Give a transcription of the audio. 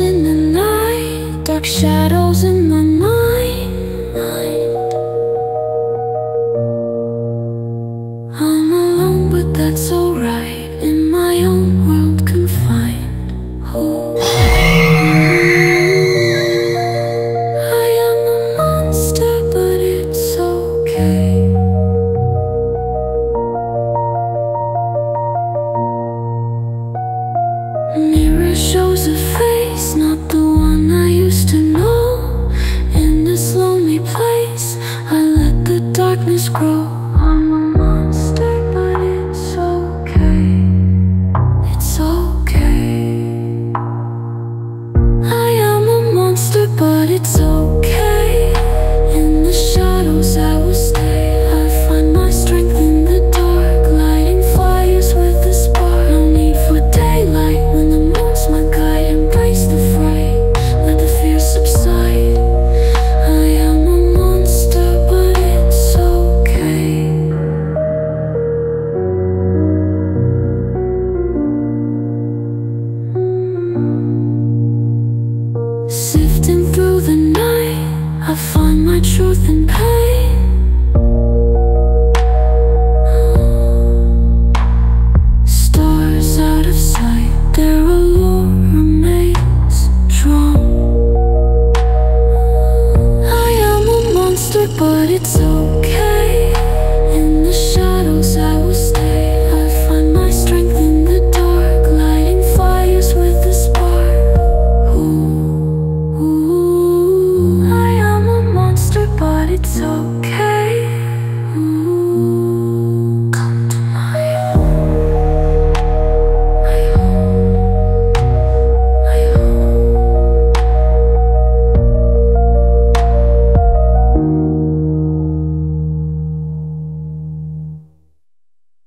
in the night Dark shadows in my mind. I'm alone but that's shows a face,